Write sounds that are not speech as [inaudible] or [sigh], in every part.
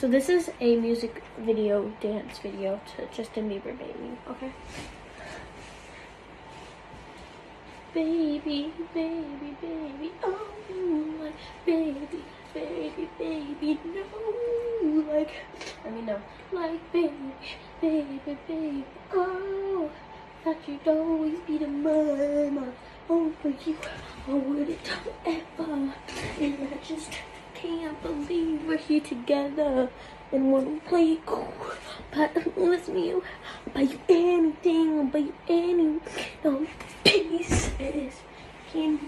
So this is a music video, dance video to Justin Bieber Baby, okay? Baby, baby, baby, oh, my baby, baby, baby, no, like, I mean, no, like, baby, baby, baby, oh, thought you'd always be the mama oh, over you, I wouldn't ever, and I just can't believe we're here together and wanna play cool. But with me, buy you anything, buy you any no pieces. Can you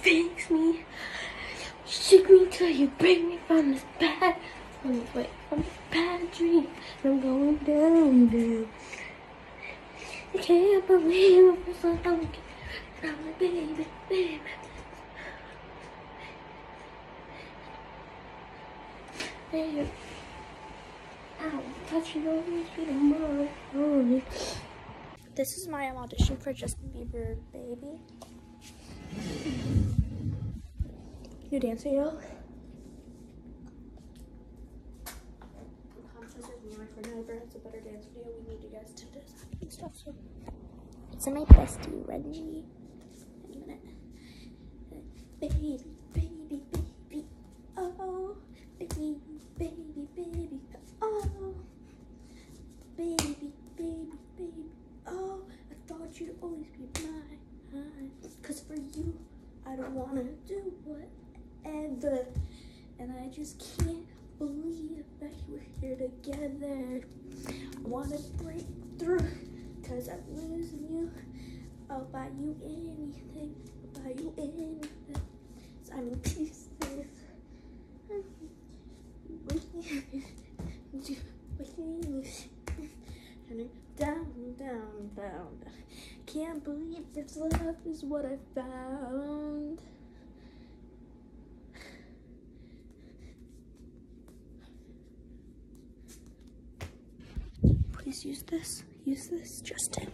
fix me? Shake me till you break me from this bad, from this, wait, from this bad dream. I'm going down, down. I can't believe I'm so lucky. I'm a baby, Ow, touch you always be the mom. This is my audition for Justin Bieber Baby. You dancing, yo? Contest with me, my friend whoever has a better dance video, we need you guys to decide and stuff. So It's my bestie, Reggie. any minute. Baby, baby, baby, oh, baby, baby, baby, oh, baby, baby, baby, oh, I thought you'd always be mine. Cause for you, I don't wanna do whatever. And I just can't believe that we're here together. I wanna break through, cause I'm losing you. I'll buy you anything, I'll buy you anything. So I'm in [laughs] pieces. Down, down. Can't believe this love is what I found. Please use this. Use this, Justin.